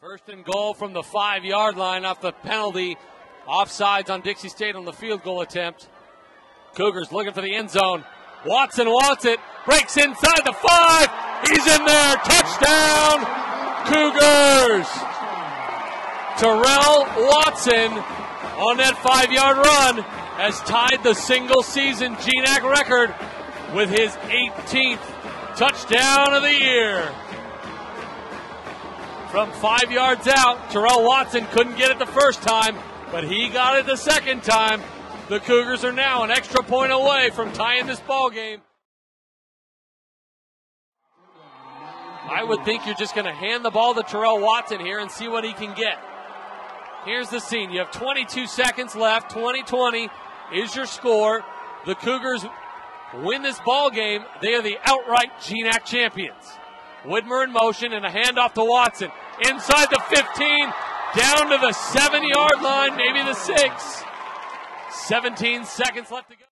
First and goal from the five yard line off the penalty. Offsides on Dixie State on the field goal attempt. Cougars looking for the end zone. Watson wants it. Breaks inside the five. He's in there. Touchdown, Cougars. Terrell Watson on that five yard run has tied the single season GNAC record with his 18th touchdown of the year. From five yards out, Terrell Watson couldn't get it the first time, but he got it the second time. The Cougars are now an extra point away from tying this ball game. I would think you're just going to hand the ball to Terrell Watson here and see what he can get. Here's the scene. You have 22 seconds left. 2020 is your score. The Cougars win this ball game. They are the outright GNAC champions. Widmer in motion and a handoff to Watson. Inside the 15, down to the seven yard line, maybe the six. 17 seconds left to go.